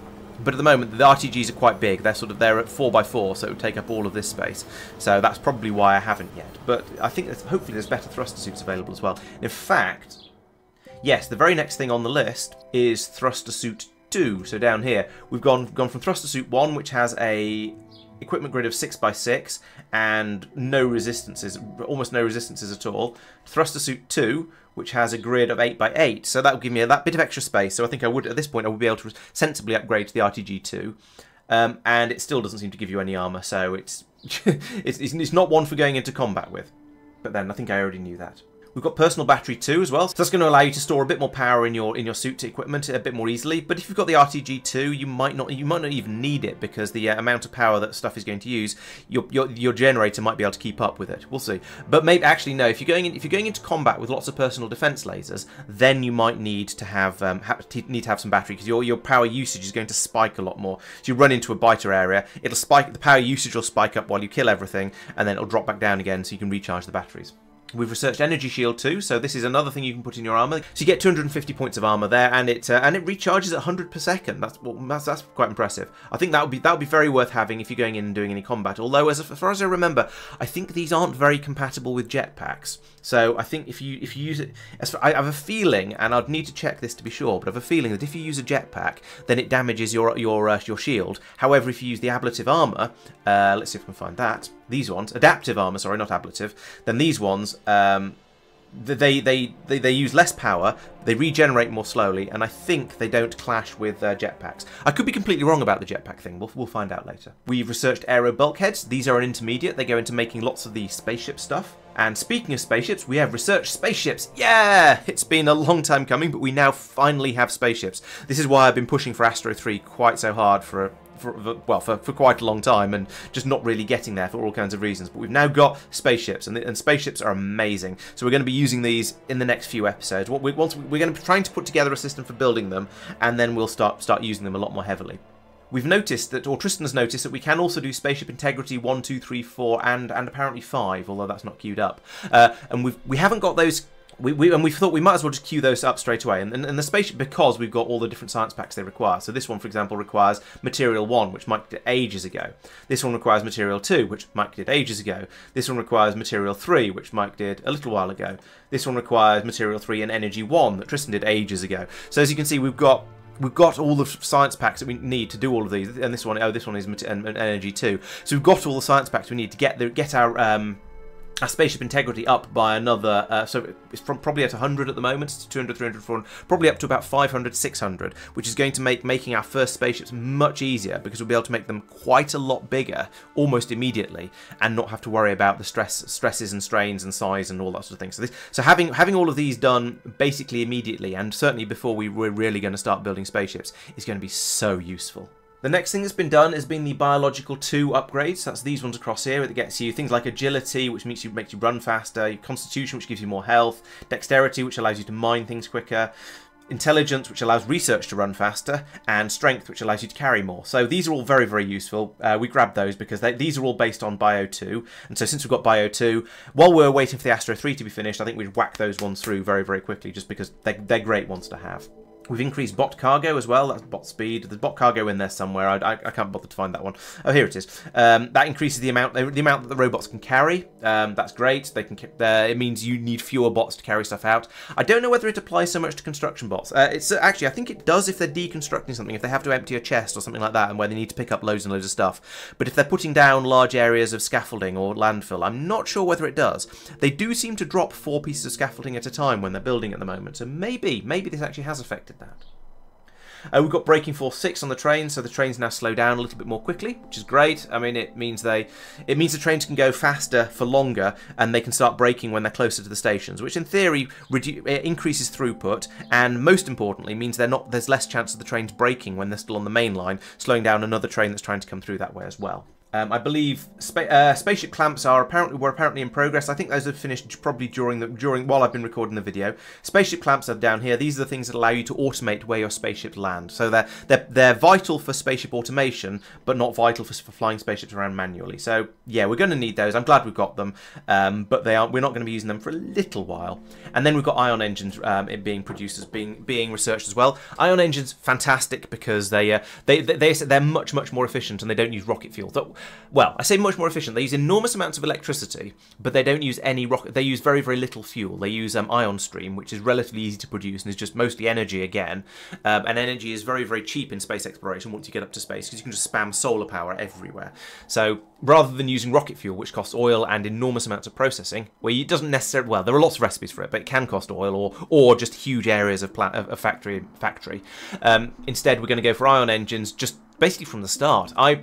but at the moment, the RTGs are quite big. They're sort of they're at four by four, so it would take up all of this space. So that's probably why I haven't yet. But I think hopefully there's better thruster suits available as well. In fact, yes, the very next thing on the list is thruster suit 2. So down here, we've gone gone from thruster suit 1, which has a equipment grid of 6x6 and no resistances, almost no resistances at all. Thruster suit 2, which has a grid of 8x8. So that would give me that bit of extra space. So I think I would, at this point, I would be able to sensibly upgrade to the RTG2. Um, and it still doesn't seem to give you any armor, so it's, it's, it's not one for going into combat with. But then, I think I already knew that. We've got personal battery too as well, so that's going to allow you to store a bit more power in your in your suit equipment a bit more easily. But if you've got the RTG2, you might not you might not even need it because the uh, amount of power that stuff is going to use, your, your your generator might be able to keep up with it. We'll see. But maybe actually no, if you're going in, if you're going into combat with lots of personal defense lasers, then you might need to have um, need to have some battery because your your power usage is going to spike a lot more. So you run into a biter area, it'll spike the power usage will spike up while you kill everything, and then it'll drop back down again so you can recharge the batteries. We've researched Energy Shield too, so this is another thing you can put in your armor. So you get 250 points of armor there, and it uh, and it recharges at 100 per second. That's, well, that's that's quite impressive. I think that would be that would be very worth having if you're going in and doing any combat. Although, as far as I remember, I think these aren't very compatible with jetpacks. So I think if you if you use it, as I have a feeling, and I'd need to check this to be sure, but I have a feeling that if you use a jetpack, then it damages your your uh, your shield. However, if you use the ablative armor, uh, let's see if we can find that these ones, adaptive armor, sorry, not ablative, then these ones, um, they, they, they, they use less power, they regenerate more slowly, and I think they don't clash with uh, jetpacks. I could be completely wrong about the jetpack thing, we'll, we'll find out later. We've researched aero bulkheads, these are an intermediate, they go into making lots of the spaceship stuff. And speaking of spaceships, we have researched spaceships. Yeah! It's been a long time coming, but we now finally have spaceships. This is why I've been pushing for Astro 3 quite so hard for for, well for, for quite a long time and just not really getting there for all kinds of reasons. But we've now got spaceships, and, the, and spaceships are amazing. So we're going to be using these in the next few episodes. What we, once we're going to be trying to put together a system for building them, and then we'll start start using them a lot more heavily. We've noticed that, or Tristan's noticed that we can also do spaceship integrity 1, 2, 3, 4, and, and apparently 5, although that's not queued up. Uh, and we've, we haven't got those we, we, and we thought we might as well just queue those up straight away. And, and, and, the spaceship, because we've got all the different science packs they require. So this one, for example, requires Material 1, which Mike did ages ago. This one requires Material 2, which Mike did ages ago. This one requires Material 3, which Mike did a little while ago. This one requires Material 3 and Energy 1, that Tristan did ages ago. So as you can see, we've got we've got all the science packs that we need to do all of these. And this one, oh, this one is Energy 2. So we've got all the science packs we need to get the, get our... Um, our spaceship integrity up by another, uh, so it's from probably at 100 at the moment, it's 200, 300, 400, probably up to about 500, 600, which is going to make making our first spaceships much easier because we'll be able to make them quite a lot bigger almost immediately and not have to worry about the stress, stresses and strains and size and all that sort of thing. So, this, so having having all of these done basically immediately and certainly before we were really going to start building spaceships is going to be so useful. The next thing that's been done has been the biological 2 upgrades. That's these ones across here that gets you things like agility, which makes you makes you run faster, constitution, which gives you more health, dexterity, which allows you to mine things quicker, intelligence, which allows research to run faster, and strength, which allows you to carry more. So these are all very, very useful. Uh, we grabbed those because they, these are all based on Bio 2. And so since we've got Bio 2, while we're waiting for the Astro 3 to be finished, I think we'd whack those ones through very, very quickly just because they, they're great ones to have. We've increased bot cargo as well. That's bot speed. There's bot cargo in there somewhere. I, I, I can't bother to find that one. Oh, here it is. Um, that increases the amount the amount that the robots can carry. Um, that's great. They can. Uh, it means you need fewer bots to carry stuff out. I don't know whether it applies so much to construction bots. Uh, it's uh, actually I think it does if they're deconstructing something. If they have to empty a chest or something like that, and where they need to pick up loads and loads of stuff. But if they're putting down large areas of scaffolding or landfill, I'm not sure whether it does. They do seem to drop four pieces of scaffolding at a time when they're building at the moment. So maybe maybe this actually has affected that. Uh, we've got braking force 6 on the train, so the trains now slow down a little bit more quickly, which is great. I mean, it means they, it means the trains can go faster for longer, and they can start braking when they're closer to the stations, which in theory increases throughput, and most importantly means they're not, there's less chance of the trains braking when they're still on the main line, slowing down another train that's trying to come through that way as well. Um, I believe spa uh, spaceship clamps are apparently were apparently in progress. I think those have finished probably during the during while I've been recording the video. Spaceship clamps are down here. These are the things that allow you to automate where your spaceships land. So they're they're they're vital for spaceship automation, but not vital for, for flying spaceships around manually. So yeah, we're going to need those. I'm glad we've got them, um, but they are we're not going to be using them for a little while. And then we've got ion engines um, being produced as being being researched as well. Ion engines fantastic because they uh, they they they're much much more efficient and they don't use rocket fuel. So, well, I say much more efficient. They use enormous amounts of electricity, but they don't use any rocket. They use very, very little fuel. They use um, ion stream, which is relatively easy to produce and is just mostly energy again. Um, and energy is very, very cheap in space exploration once you get up to space because you can just spam solar power everywhere. So rather than using rocket fuel, which costs oil and enormous amounts of processing, where it doesn't necessarily well, there are lots of recipes for it, but it can cost oil or or just huge areas of, plant, of factory factory. Um, instead, we're going to go for ion engines just basically from the start. I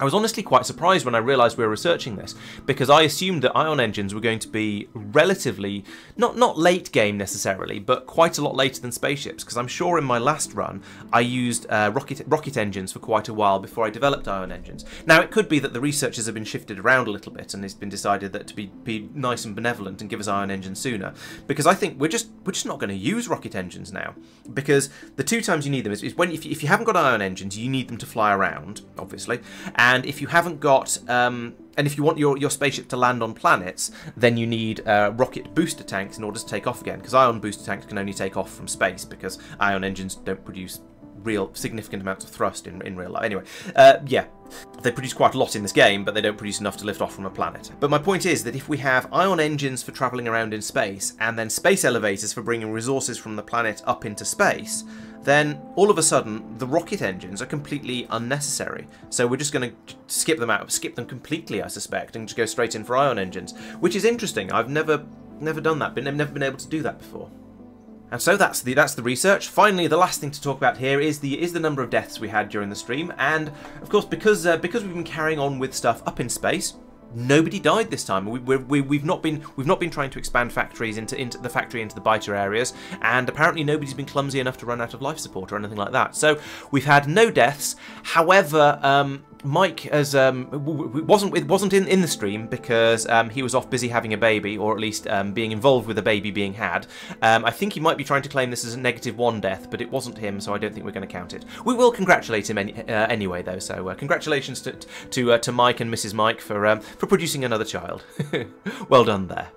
I was honestly quite surprised when I realised we were researching this, because I assumed that ion engines were going to be relatively, not, not late game necessarily, but quite a lot later than spaceships, because I'm sure in my last run I used uh, rocket, rocket engines for quite a while before I developed ion engines. Now it could be that the researchers have been shifted around a little bit and it's been decided that to be, be nice and benevolent and give us ion engines sooner, because I think we're just, we're just not going to use rocket engines now, because the two times you need them is, is when, if you, if you haven't got ion engines, you need them to fly around, obviously, and if you haven't got, um, and if you want your, your spaceship to land on planets, then you need uh, rocket booster tanks in order to take off again. Because ion booster tanks can only take off from space because ion engines don't produce real significant amounts of thrust in, in real life. Anyway, uh, yeah, they produce quite a lot in this game, but they don't produce enough to lift off from a planet. But my point is that if we have ion engines for travelling around in space, and then space elevators for bringing resources from the planet up into space, then all of a sudden the rocket engines are completely unnecessary. So we're just going to skip them out, skip them completely, I suspect, and just go straight in for ion engines, which is interesting. I've never never done that, but I've never been able to do that before. And so that's the that's the research. Finally, the last thing to talk about here is the is the number of deaths we had during the stream, and of course because uh, because we've been carrying on with stuff up in space, nobody died this time. We, we, we've not been we've not been trying to expand factories into into the factory into the biter areas, and apparently nobody's been clumsy enough to run out of life support or anything like that. So we've had no deaths. However, um, Mike has um, wasn't wasn't in, in the stream because um, he was off busy having a baby, or at least um, being involved with a baby being had. Um, I think he might be trying to claim this as a negative one death, but it wasn't him, so I don't think we're going to count it. We will congratulate him any, uh, anyway, though. So uh, congratulations to to, uh, to Mike and Mrs. Mike for um, for producing another child. well done there.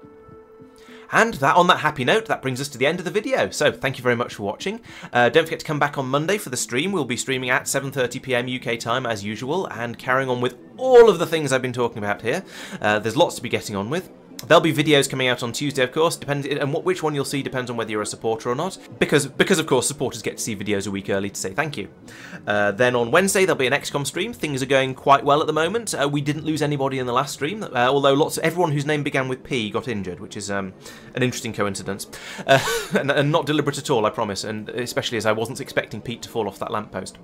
And that on that happy note, that brings us to the end of the video. So thank you very much for watching. Uh, don't forget to come back on Monday for the stream. We'll be streaming at 7.30pm UK time as usual and carrying on with all of the things I've been talking about here. Uh, there's lots to be getting on with. There'll be videos coming out on Tuesday, of course, depends, and what, which one you'll see depends on whether you're a supporter or not, because, because of course, supporters get to see videos a week early to say thank you. Uh, then on Wednesday, there'll be an XCOM stream. Things are going quite well at the moment. Uh, we didn't lose anybody in the last stream, uh, although lots of, everyone whose name began with P got injured, which is um, an interesting coincidence. Uh, and, and, not deliberate at all, I promise, and especially as I wasn't expecting Pete to fall off that lamppost.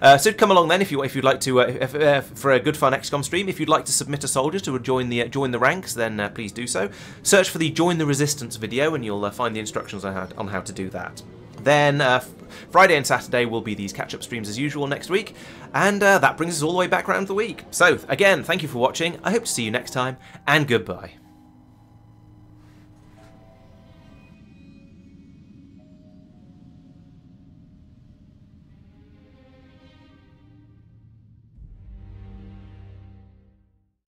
Uh, so come along then if you if you'd like to uh, if, uh, for a good fun XCOM stream. If you'd like to submit a soldier to join the uh, join the ranks, then uh, please do so. Search for the Join the Resistance video, and you'll uh, find the instructions on how, on how to do that. Then Friday and Saturday will be these catch-up streams as usual next week, and that brings us all the way back around the week. So again, thank you for watching. I hope to see you next time, and goodbye.